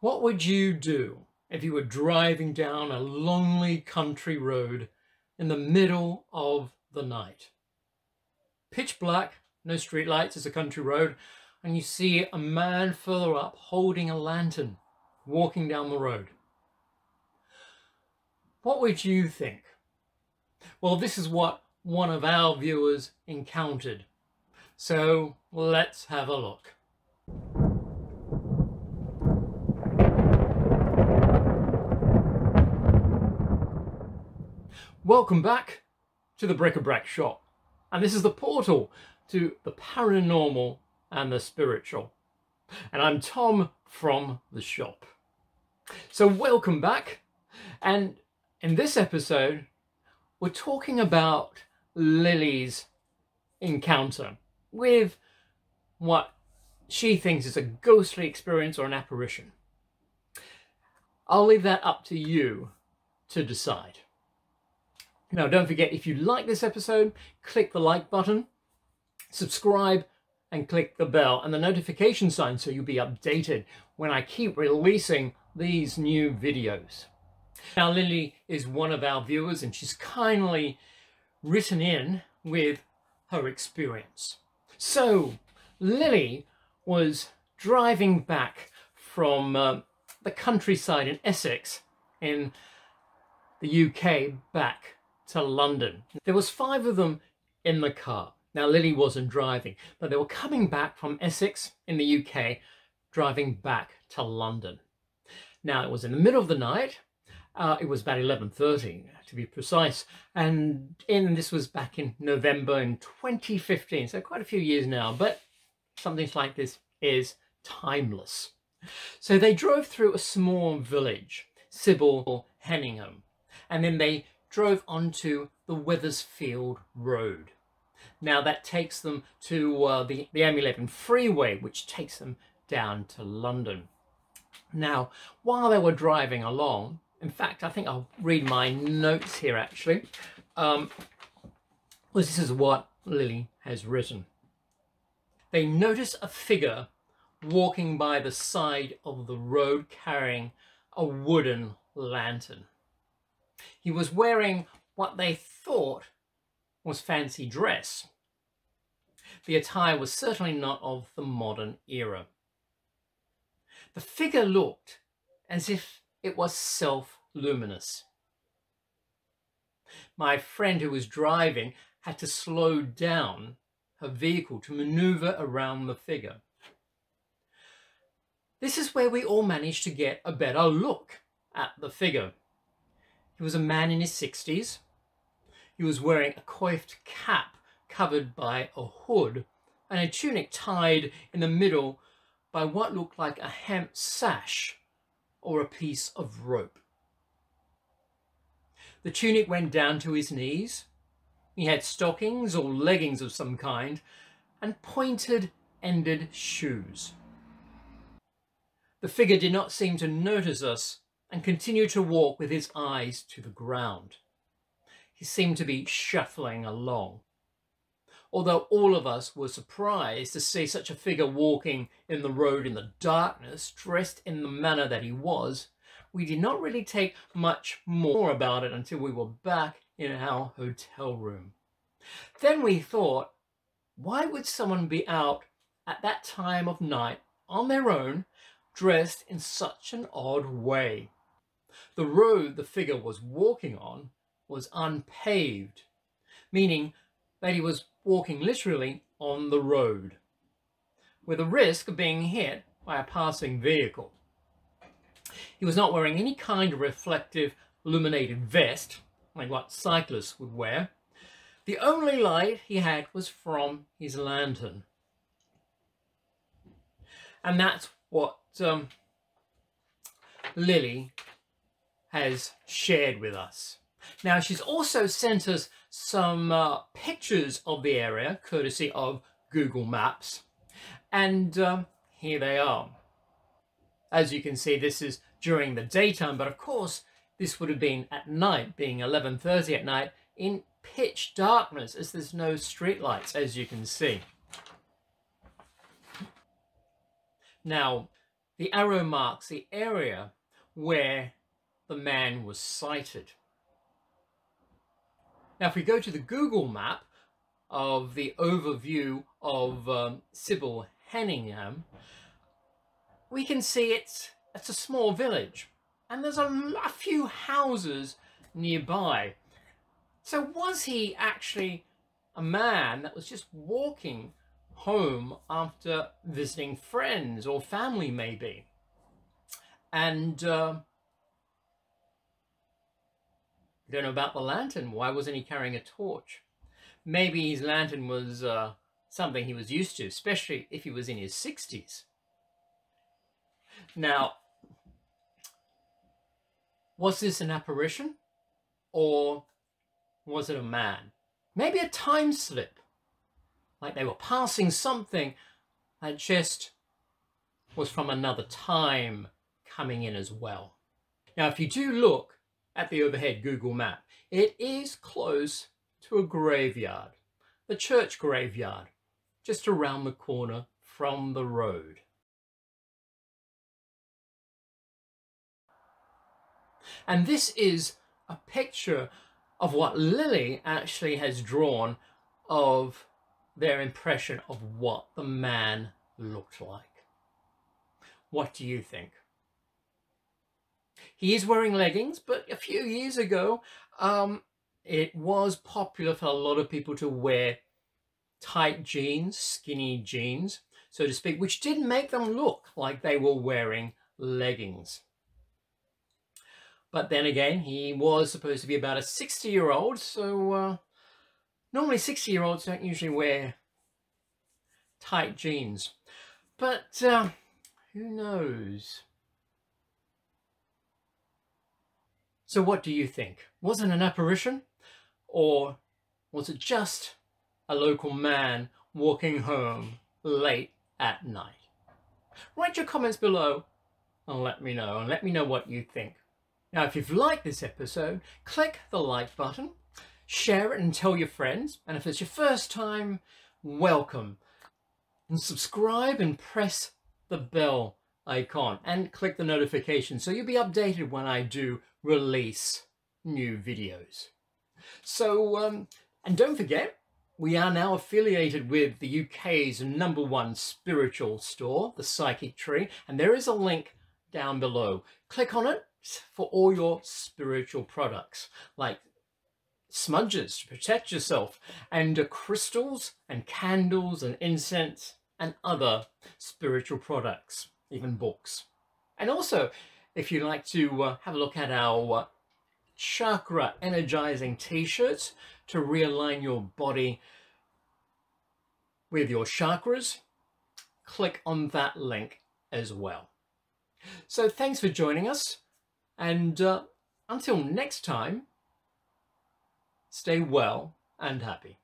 What would you do if you were driving down a lonely country road in the middle of the night? Pitch black, no streetlights, it's a country road, and you see a man further up holding a lantern walking down the road. What would you think? Well, this is what one of our viewers encountered. So let's have a look. Welcome back to the Bric-a-Brac shop. And this is the portal to the paranormal and the spiritual. And I'm Tom from the shop. So welcome back. And in this episode, we're talking about Lili's encounter with what she thinks is a ghostly experience or an apparition. I'll leave that up to you to decide. Now, don't forget, if you like this episode, click the like button, subscribe, and click the bell and the notification sign so you'll be updated when I keep releasing these new videos. Now, Lili is one of our viewers and she's kindly written in with her experience. So, Lili was driving back from uh, the countryside in Essex in the UK back to London. There was five of them in the car. Now Lili wasn't driving, but they were coming back from Essex in the UK, driving back to London. Now it was in the middle of the night. Uh, it was about 11.30 to be precise. And in, this was back in November in 2015, so quite a few years now, but something like this is timeless. So they drove through a small village, Sible Hedingham, and then they drove onto the Wethersfield Road. Now that takes them to uh, the, the M11 freeway, which takes them down to London. Now, while they were driving along, in fact, I think I'll read my notes here actually. Um, well, this is what Lili has written. They notice a figure walking by the side of the road carrying a wooden lantern. He was wearing what they thought was fancy dress. The attire was certainly not of the modern era. The figure looked as if it was self-luminous. My friend who was driving had to slow down her vehicle to maneuver around the figure. This is where we all managed to get a better look at the figure. He was a man in his 60s. He was wearing a coiffed cap covered by a hood and a tunic tied in the middle by what looked like a hemp sash or a piece of rope. The tunic went down to his knees. He had stockings or leggings of some kind and pointed ended shoes. The figure did not seem to notice us and continued to walk with his eyes to the ground. He seemed to be shuffling along. Although all of us were surprised to see such a figure walking in the road in the darkness, dressed in the manner that he was, we did not really take much more about it until we were back in our hotel room. Then we thought, why would someone be out at that time of night on their own, dressed in such an odd way? The road the figure was walking on was unpaved, meaning that he was walking literally on the road, with a risk of being hit by a passing vehicle. He was not wearing any kind of reflective illuminated vest, like what cyclists would wear. The only light he had was from his lantern. And that's what um, Lili has shared with us. Now, she's also sent us some uh, pictures of the area, courtesy of Google Maps. And um, here they are. As you can see, this is during the daytime, but of course, this would have been at night, being 11.30 at night, in pitch darkness, as there's no streetlights, as you can see. Now, the arrow marks the area where the man was sighted. Now, if we go to the Google map of the overview of um, Sible Hedingham, we can see it's, it's a small village and there's a, a few houses nearby. So was he actually a man that was just walking home after visiting friends or family maybe? And uh, I don't know about the lantern. Why wasn't he carrying a torch? Maybe his lantern was uh, something he was used to, especially if he was in his 60s. Now, was this an apparition or was it a man? Maybe a time slip, like they were passing something that just was from another time coming in as well. Now, if you do look at the overhead Google map, it is close to a graveyard, the church graveyard, just around the corner from the road. And this is a picture of what Lili actually has drawn of their impression of what the man looked like. What do you think? He is wearing leggings, but a few years ago, um, it was popular for a lot of people to wear tight jeans, skinny jeans, so to speak, which didn't make them look like they were wearing leggings. But then again, he was supposed to be about a 60 year old, so uh, normally 60 year olds don't usually wear tight jeans. But uh, who knows? So what do you think? Was it an apparition? Or was it just a local man walking home late at night? Write your comments below and let me know, and let me know what you think. Now, if you've liked this episode, click the like button, share it and tell your friends. And if it's your first time, welcome. And subscribe and press the bell icon and click the notification so you'll be updated when I do release new videos. So, um, and don't forget, we are now affiliated with the UK's number one spiritual store, The Psychic Tree, and there is a link down below. Click on it for all your spiritual products like smudges to protect yourself and uh, crystals and candles and incense and other spiritual products, even books. And also, if you'd like to uh, have a look at our uh, chakra energizing t-shirts to realign your body with your chakras, click on that link as well. So thanks for joining us. And uh, until next time, stay well and happy.